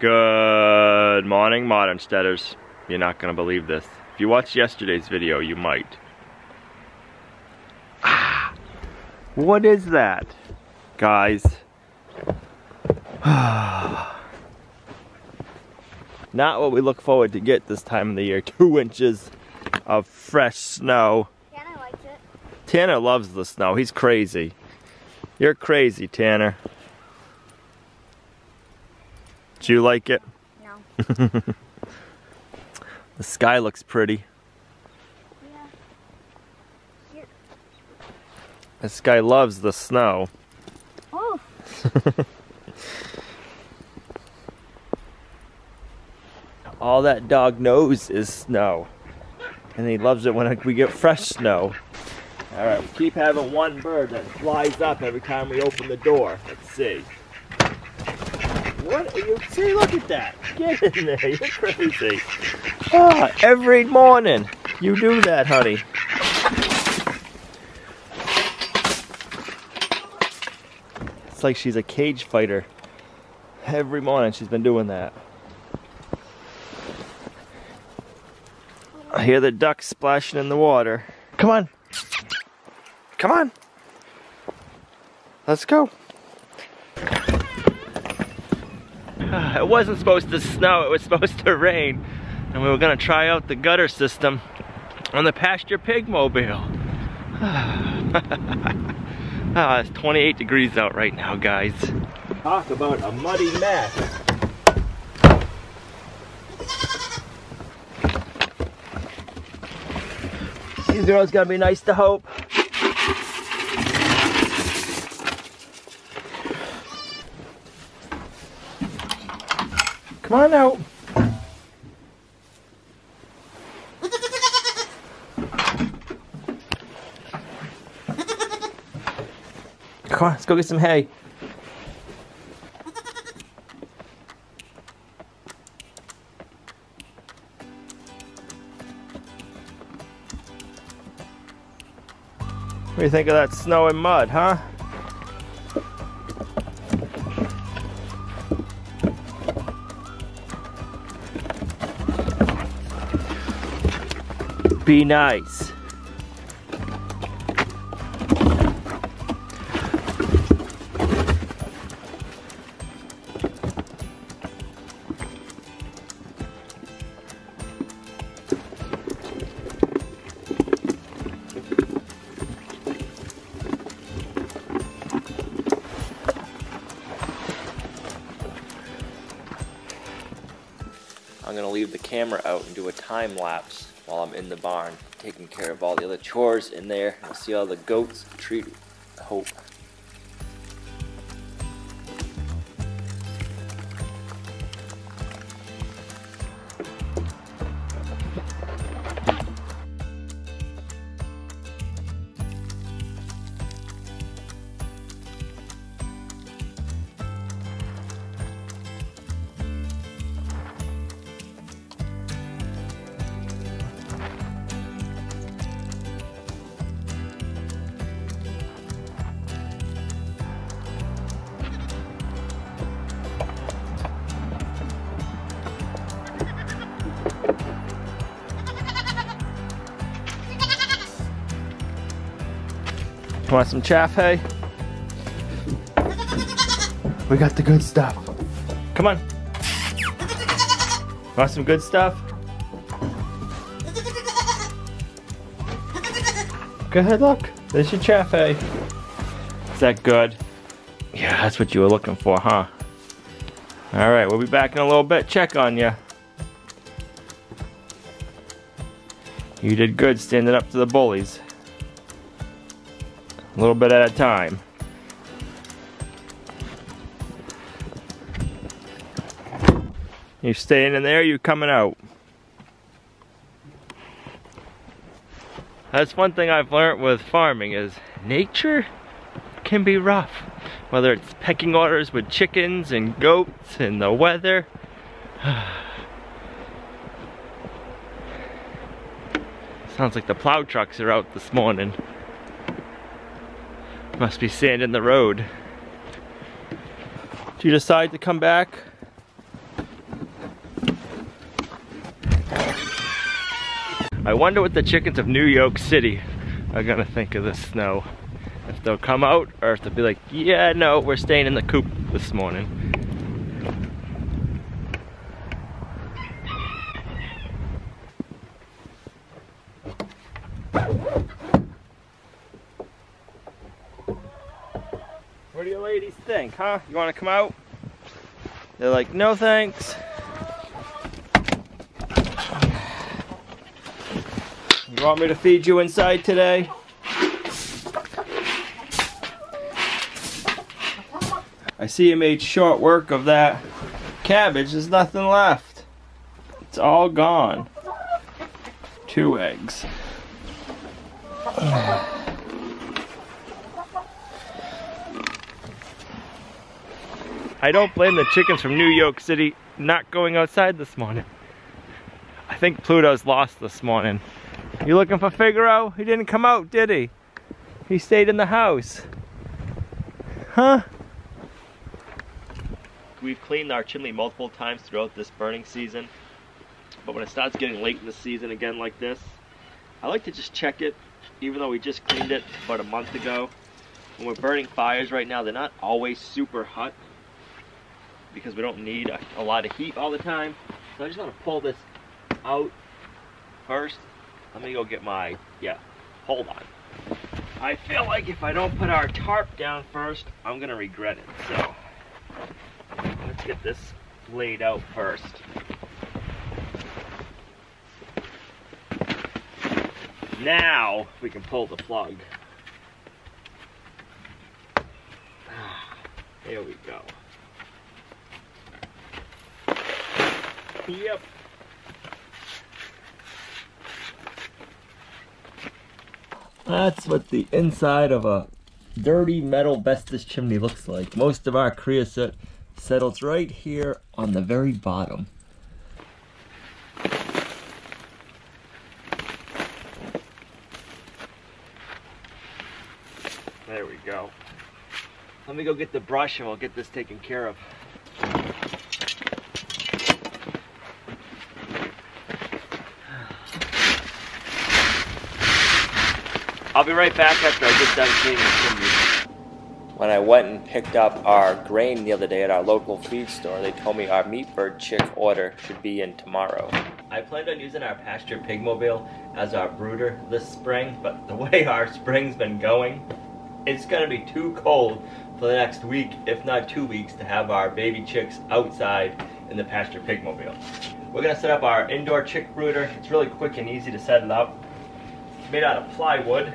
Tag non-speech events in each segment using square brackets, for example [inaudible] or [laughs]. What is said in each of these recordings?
Good morning, Modern Steaders. You're not gonna believe this. If you watched yesterday's video, you might. Ah, what is that? Guys. [sighs] not what we look forward to get this time of the year. [laughs] Two inches of fresh snow. Tanner likes it. Tanner loves the snow. He's crazy. You're crazy, Tanner. Do you like it? No. [laughs] The sky looks pretty. Yeah. This guy loves the snow. Oh, [laughs] All that dog knows is snow. And he loves it when we get fresh snow. Alright, we keep having one bird that flies up every time we open the door. Let's see. What are you see? Look at that. Get in there. You're crazy. Ah, every morning you do that, honey. It's like she's a cage fighter. Every morning she's been doing that. I hear the ducks splashing in the water. Come on. Come on. Let's go. [sighs] It wasn't supposed to snow, it was [laughs] supposed to rain. And we were gonna try out the gutter system on the pasture pig mobile. [sighs] ah, it's 28 degrees out right now, guys. Talk about a muddy mess. These girls gotta be nice to Hope. Come on out. Come on, let's go get some hay. What do you think of that snow and mud, huh? Be nice. I'm gonna leave the camera out and do a time lapse while I'm in the barn, taking care of all the other chores in there. I'll see all the goats treat Hope. Want some chaff hay? We got the good stuff. Come on. Want some good stuff? Go ahead, look. There's your chaff hay. Is that good? Yeah, that's what you were looking for, huh? All right, we'll be back in a little bit. Check on you. You did good standing up to the bullies. A little bit at a time. You staying in there, you coming out. That's one thing I've learned with farming is nature can be rough. Whether it's pecking orders with chickens and goats and the weather. [sighs] Sounds like the plow trucks are out this morning. Must be sand in the road. Do you decide to come back? I wonder what the chickens of New York City are gonna think of the snow. If they'll come out or if they'll be like, yeah, no, we're staying in the coop this morning. Huh? You wanna come out? They're like, no thanks. You want me to feed you inside today? I see you made short work of that cabbage. There's nothing left. It's all gone. Two eggs. [sighs] I don't blame the chickens from New York City not going outside this morning. I think Pluto's lost this morning. You looking for Figaro? He didn't come out, did he? He stayed in the house. Huh? We've cleaned our chimney multiple times throughout this burning season. But when it starts getting late in the season again like this, I like to just check it, even though we just cleaned it about a month ago. When we're burning fires right now, they're not always super hot because we don't need a, a lot of heat all the time. So I just want to pull this out first. Let me go get my, yeah, hold on. I feel like if I don't put our tarp down first, I'm gonna regret it. So let's get this laid out first. Now we can pull the plug. [sighs] There we go. Yep. That's what the inside of a dirty Metalbestos chimney looks like. Most of our creosote settles right here on the very bottom. There we go. Let me go get the brush and we'll get this taken care of. I'll be right back after I get done cleaning the chimney. When I went and picked up our grain the other day at our local feed store, they told me our meat bird chick order should be in tomorrow. I planned on using our pasture pigmobile as our brooder this spring, but the way [laughs] our spring's been going, it's gonna be too cold for the next week, if not two weeks, to have our baby chicks outside in the pasture pigmobile. We're gonna set up our indoor chick brooder. It's really quick and easy to set it up. Made out of plywood.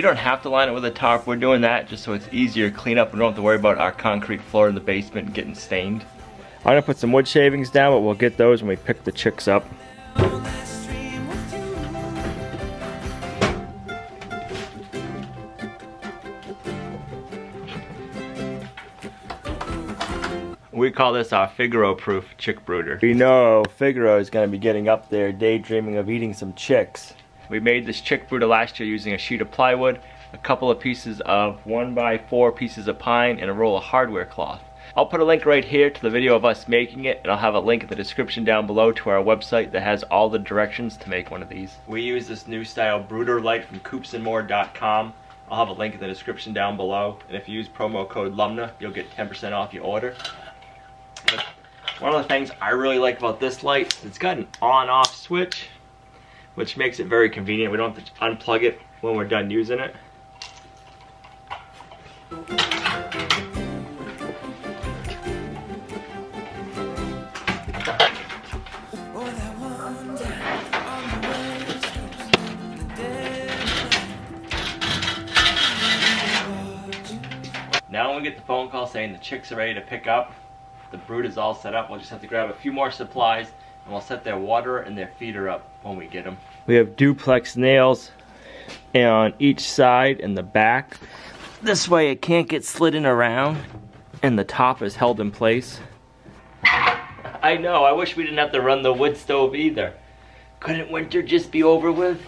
You don't have to line it with a tarp. We're doing that just so it's easier to clean up. We don't have to worry about our concrete floor in the basement getting stained. I'm gonna put some wood shavings down, but we'll get those when we pick the chicks up. on that stream with you. We call this our Figaro-proof chick brooder. We know Figaro is gonna be getting up there daydreaming of eating some chicks. We made this chick brooder last year using a sheet of plywood, a couple of pieces of one by four pieces of pine, and a roll of hardware cloth. I'll put a link right here to the video of us making it, and I'll have a link in the description down below to our website that has all the directions to make one of these. We use this new style brooder light from coopsandmore.com. I'll have a link in the description down below, and if you use promo code LUMNAH, you'll get 10% off your order. One of the things I really like about this light, is it's got an on-off switch, which makes it very convenient. We don't have to unplug it when we're done using it. Now when we get the phone call saying the chicks are ready to pick up, the brood is all set up, we'll just have to grab a few more supplies and we'll set their water and their feeder up when we get them. We have duplex nails on each side and the back. This way it can't get slidden around and the top is held in place. I know, I wish we didn't have to run the wood stove either. Couldn't winter just be over with?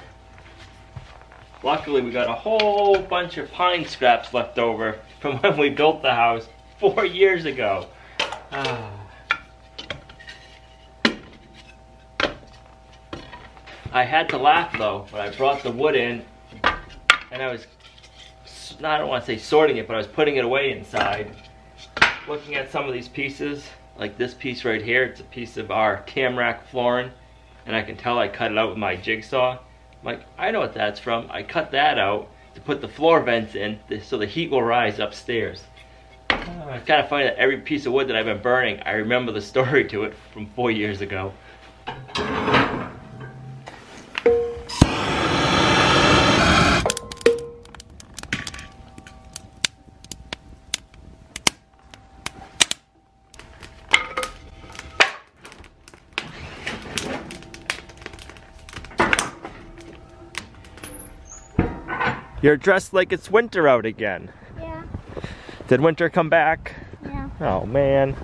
Luckily, we got a whole bunch of pine scraps left over from [laughs] when we built the house four years ago. Ah. I had to laugh though when I brought the wood in and I was, I don't want to say sorting it, but I was putting it away inside. Looking at some of these pieces, like this piece right here, it's a piece of our tamarack flooring and I can tell I cut it out with my jigsaw. I'm like, I know what that's from. I cut that out to put the floor vents in so the heat will rise upstairs. Uh, it's kind of funny that every piece of wood that I've been burning, I remember the story to it from four years ago. You're dressed like it's winter out again. Yeah. Did winter come back? Yeah. Oh man.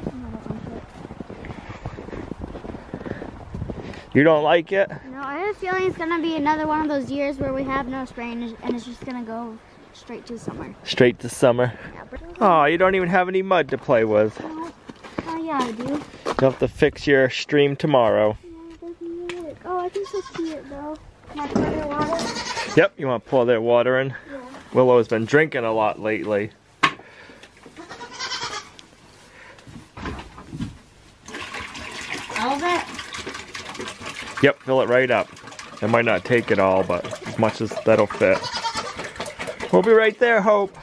You don't like it? No, I have a feeling it's gonna be another one of those years where we have no spring and it's just gonna go straight to summer. Straight to summer. Yeah. Oh, you don't even have any mud to play with. Oh, oh, yeah, I do. You'll have to fix your stream tomorrow. Yeah, it doesn't work. Oh, I can still see it though. My brother water. Yep, you want to pour that water in? Yeah. Willow's been drinking a lot lately. All of it. Yep, fill it right up. It might not take it all, but as much as that'll fit. We'll be right there, Hope.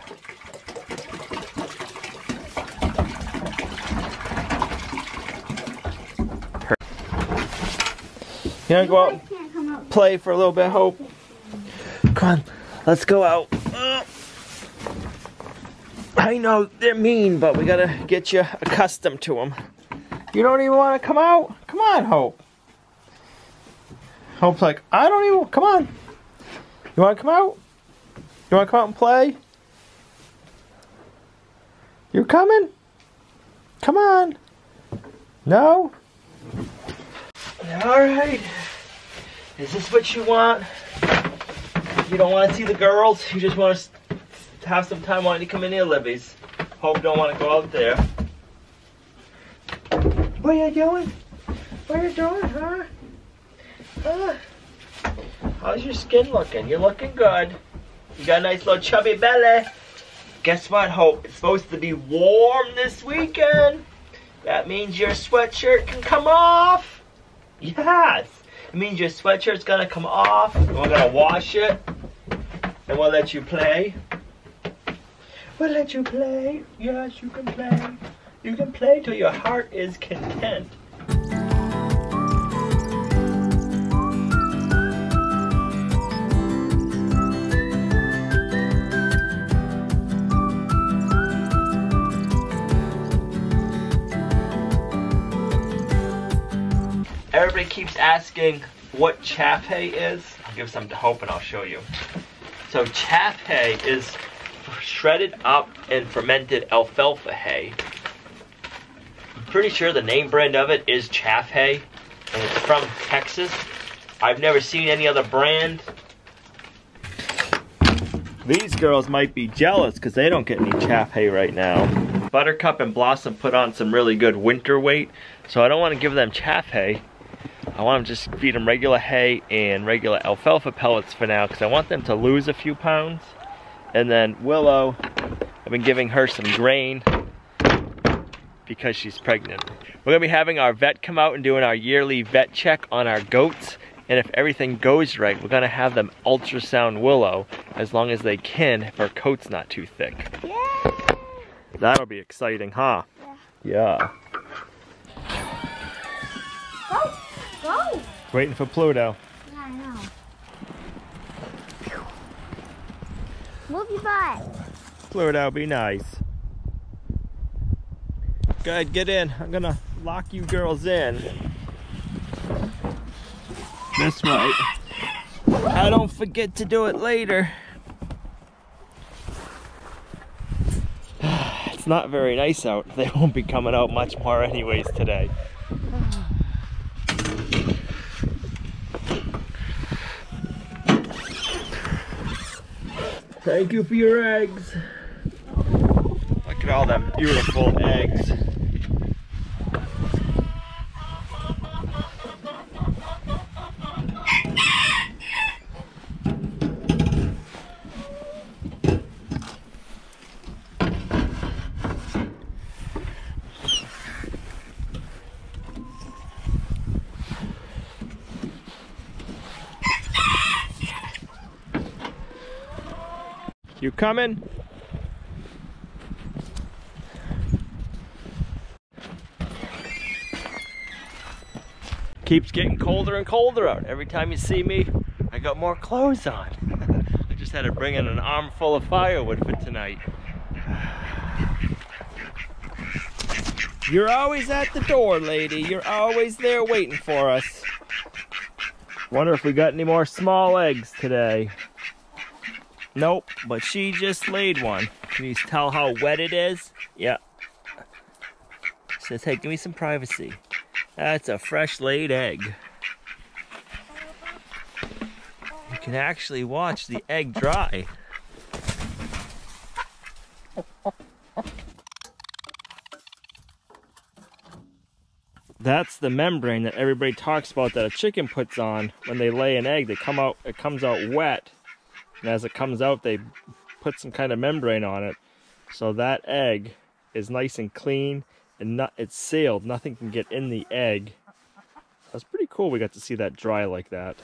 You wanna go out play for a little bit, Hope? Come on, let's go out. I know they're mean, but we gotta get you accustomed to them. You don't even want to come out? Come on, Hope. Hope's like, I don't even. Come on. You want to come out? You want to come out and play? You're coming? Come on. No? Alright. Is this what you want? You don't want to see the girls? You just want to have some time wanting to come in here, Libby's. Hope don't want to go out there. What are you doing? What are you doing, huh? Huh? How's your skin looking? You're looking good. You got a nice little chubby belly. Guess what, Hope? It's supposed to be warm this weekend. That means your sweatshirt can come off. Yes. It means your sweatshirt's gonna come off. We're gonna wash it. And we'll let you play. We'll let you play. Yes, you can play. You can play till your heart is content. Everybody keeps asking what chaff hay is. I'll give some to Hope and I'll show you. So chaff hay is shredded up and fermented alfalfa hay. I'm pretty sure the name brand of it is chaff hay and it's from Texas. I've never seen any other brand. These girls might be jealous because they don't get any chaff hay right now. Buttercup and Blossom put on some really good winter weight, so I don't want to give them chaff hay. I want to just feed them regular hay and regular alfalfa pellets for now because I want them to lose a few pounds. And then Willow, I've been giving her some grain because she's pregnant. We're gonna be having our vet come out and doing our yearly vet check on our goats. And if everything goes right, we're gonna have them ultrasound Willow as long as they can if her coat's not too thick. Yeah. That'll be exciting, huh? Yeah. Go. Waiting for Pluto. Yeah, I know. Move your butt. Pluto, be nice. Go ahead, get in. I'm gonna lock you girls in. That's right. I don't forget to do it later. [sighs] It's not very nice out. They won't be coming out much more anyways today. Thank you for your eggs. Look at all them beautiful eggs. Coming? Keeps getting colder and colder out. Every time you see me, I got more clothes on. [laughs] I just had to bring in an armful of firewood for tonight. You're always at the door, lady. You're always there waiting for us. Wonder if we got any more small eggs today. Nope, but she just laid one. Can you tell how wet it is? Yeah. Says, hey, give me some privacy. That's a fresh laid egg. You can actually watch the egg dry. That's the membrane that everybody talks about that a chicken puts on when they lay an egg. They come out, it comes out wet and as it comes out they put some kind of membrane on it. So that egg is nice and clean and not it's sealed. Nothing can get in the egg. That's pretty cool we got to see that dry like that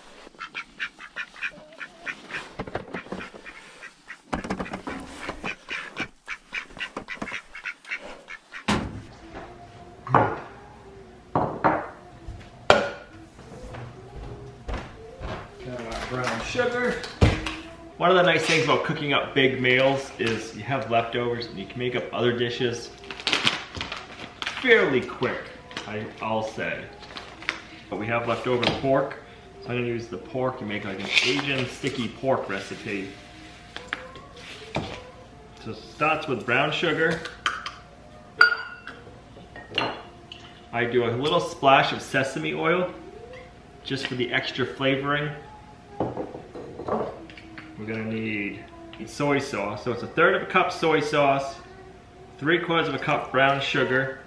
Got our brown sugar one of the nice things about cooking up big meals is you have leftovers and you can make up other dishes fairly quick, I, I'll say. But we have leftover pork, so I'm gonna use the pork and make like an Asian sticky pork recipe. So it starts with brown sugar. I do a little splash of sesame oil just for the extra flavoring. We're gonna need soy sauce. So it's a third of a cup soy sauce, three quarters of a cup brown sugar,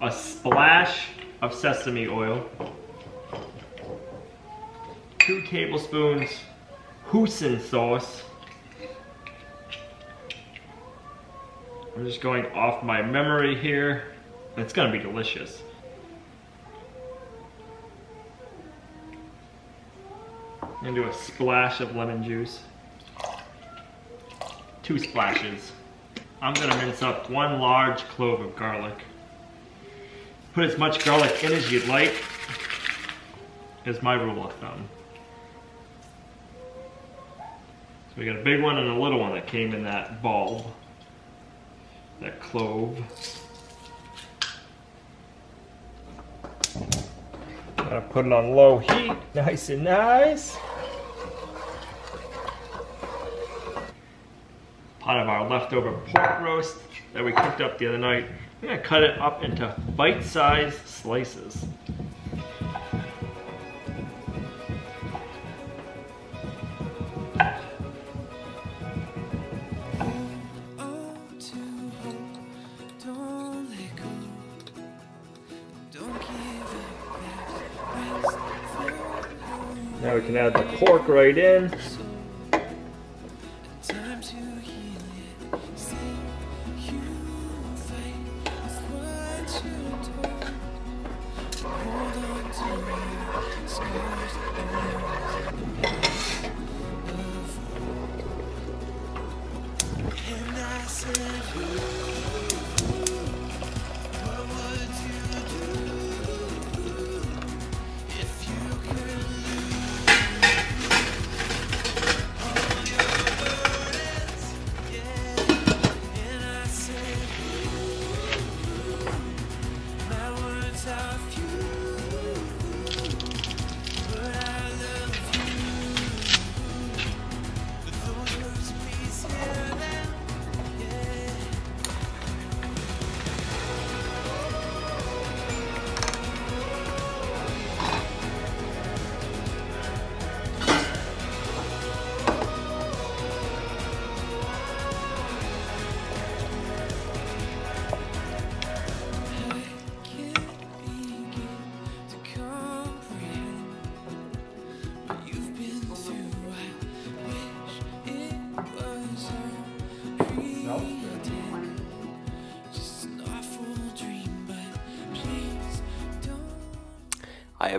a splash of sesame oil, two tablespoons hoisin sauce. I'm just going off my memory here. It's gonna be delicious. And do a splash of lemon juice. Two splashes. I'm gonna mince up one large clove of garlic. Put as much garlic in as you'd like, is my rule of thumb. So we got a big one and a little one that came in that bulb, that clove. Gotta put it on low heat, [laughs] nice and nice. Pot of our leftover pork roast that we cooked up the other night. I'm gonna cut it up into bite-sized slices. Now we can add the pork right in.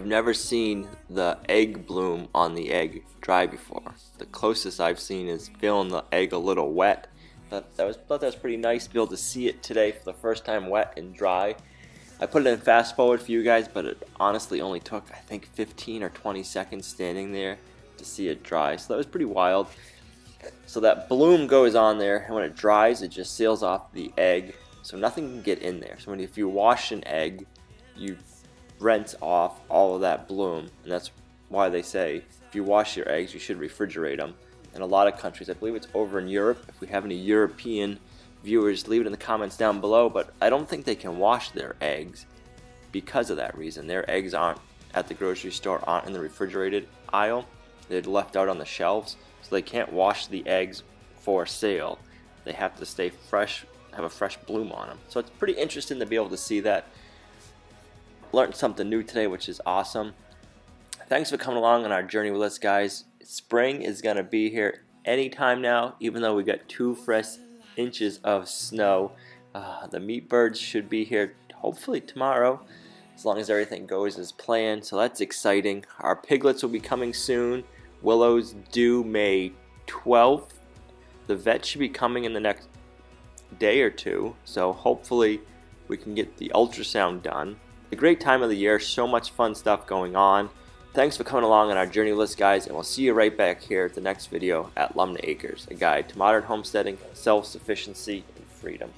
I have never seen the egg bloom on the egg dry before. The closest I've seen is feeling the egg a little wet. But that was thought that was pretty nice to be able to see it today for the first time wet and dry. I put it in fast forward for you guys, but it honestly only took I think 15 or 20 seconds standing there to see it dry. So that was pretty wild. So that bloom goes on there, and when it dries, it just seals off the egg, so nothing can get in there. So when if you wash an egg, you rinse off all of that bloom, and that's why they say if you wash your eggs, you should refrigerate them. In a lot of countries, I believe it's over in Europe. If we have any European viewers, leave it in the comments down below. But I don't think they can wash their eggs because of that reason. Their eggs aren't at the grocery store, aren't in the refrigerated aisle. They're left out on the shelves, so they can't wash the eggs for sale. They have to stay fresh, have a fresh bloom on them. So it's pretty interesting to be able to see that. Learned something new today, which is awesome. Thanks for coming along on our journey with us, guys. Spring is going to be here anytime now, even though we got two fresh inches of snow. Uh, the meat birds should be here hopefully tomorrow, as long as everything goes as planned. So that's exciting. Our piglets will be coming soon. Willow's due May 12th. The vet should be coming in the next day or two, so hopefully we can get the ultrasound done. A great time of the year, so much fun stuff going on. Thanks for coming along on our journey list, guys, and we'll see you right back here at the next video at Lumnah Acres, a guide to modern homesteading, self-sufficiency, and freedom.